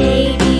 baby.